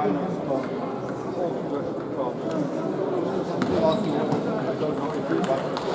I don't know if you.